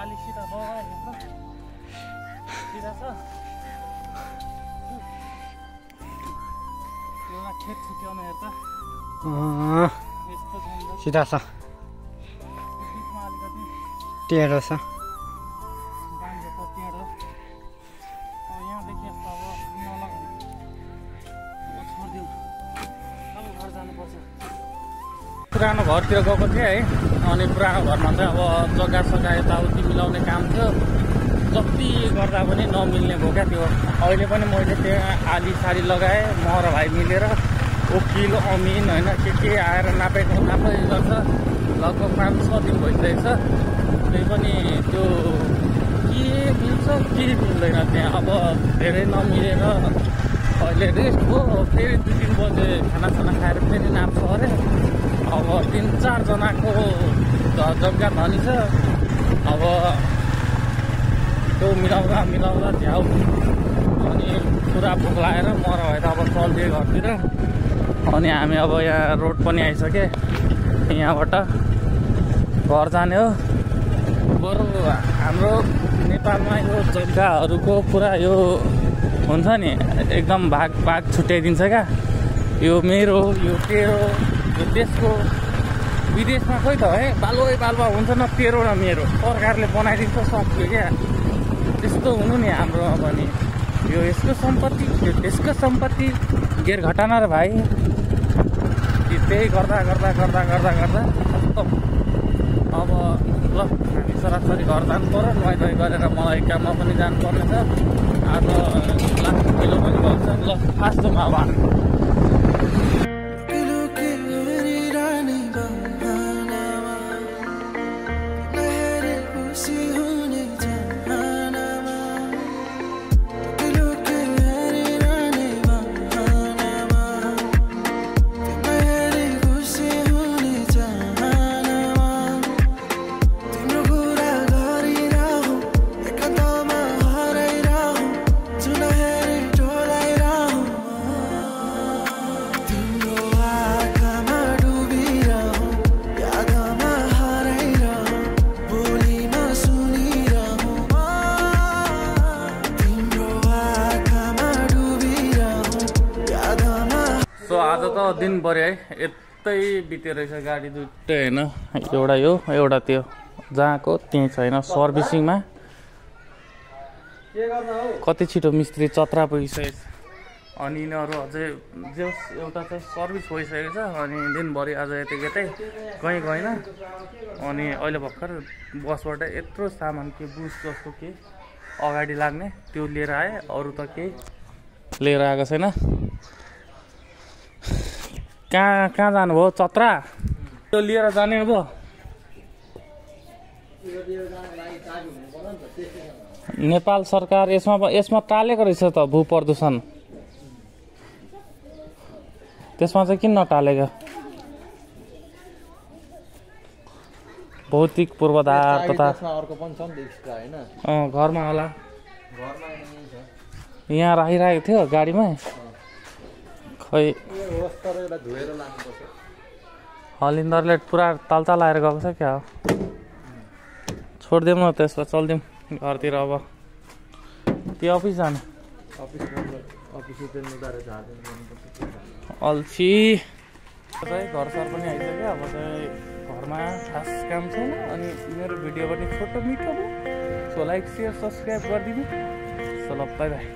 अलि सिधा भयो हेर्नु सिधा छ एउटा खेत छुट्याउनु हेर्दा यस्तो सिधा छ टेढो छ पुरानो घरतिर गएको थिएँ है। अनि पुरानो घरमा चाहिँ अब जग्गा सग्गा यताउति मिलाउने काम थियो। जति गर्दा पनि नमिल्ने भयो क्या त्यो अहिले पनि मैले त्यहाँ आली साली लगाएँ म र भाइ मिलेर। वकिल अमिन होइन के के आएर नापेको नापै गर्छ। लगभग पाँच छ दिन भइसकेको छ त्यही पनि त्यो के मिल्छ के मिल्दैन त्यहाँ। अब धेरै नमिलेर अहिले रेस्ट हो। फेरि दुई तिन बजे खानासाना खाएर फेरि नाप्छ अरे। तिन चारजनाको जग्गा धनी छ। अब त्यो मिलाउँदा मिलाउँदा झ्याउ। अनि पुरा भोक लागेर मर भए त अब चल्दिए घरतिर। अनि हामी अब यहाँ रोड पनि आइसके यहाँबाट घर जाने हो। बरु हाम्रो नेपालमा यो जग्गाहरूको पुरा यो हुन्छ नि एकदम भाग भाग छुट्याइदिन्छ क्या। यो मेरो यो तेरो यो त्यसको विदेशमा खोइ त है बालुवै बालुवा हुन्छ न तेरो न मेरो। सरकारले बनाइदिन्छ सक्यो क्या? त्यस्तो हुनु नि हाम्रोमा पनि यो यसको सम्पत्ति यो सम्पत्ति गेर घटाना र भाइ। त्यही गर्दा गर्दा गर्दा गर्दा गर्दा खत्तम अब ल हामी सरासरी घर जानु पऱ्यो नुहाइ धुवाइ गरेर मलाई काममा पनि जानुपर्ने छ आज लास्ट किलो पनि गर्छ ल जाउँ अब आज त दिन पऱ्यो है यतै बित्यो रहेछ गाडी दुइटै होइन। एउटा यो एउटा त्यो। जहाँको त्यहीँ छैन सर्भिसिङमा। कति छिटो मिस्त्री चत्रा पुगिसकेको अनि यिनीहरू अझै जस एउटा चाहिँ सर्भिस भइसकेको छ अनि दिनभरि आज यतै यतै कहीँ गएन अनि अहिले भर्खर बसबाट यत्रो सामान के बुस जस्तो के अगाडि लाग्ने त्यो लिएर आएँ। अरू त केही लिएर आएको छैन। कहाँ कहाँ जानुभयो? चत्रा? त्यो लिएर जाने अब नेपाल सरकार यसमा यसमा टालेको रहेछ त भू प्रदूषण। त्यसमा चाहिँ किन नटालेको? भौतिक पूर्वाधार तथा घरमा होला। यहाँ राखिरहेको थियो गाडीमा। खै हलिन्दरले पुरा तालता लाएर गएको छ क्या हो। छोडिदिउँ न त्यसो चलिदिउँ घरतिर अब। त्यो अफिस जानु। अल्छी। चाहिँ घर सर पनि आइसक्यो अब चाहिँ घरमा खास काम छैन अनि मेरो भिडियो पनि छोटो मिठो भयो सो लाइक सेयर सब्सक्राइब गरिदिनु। सो ल बाई बाई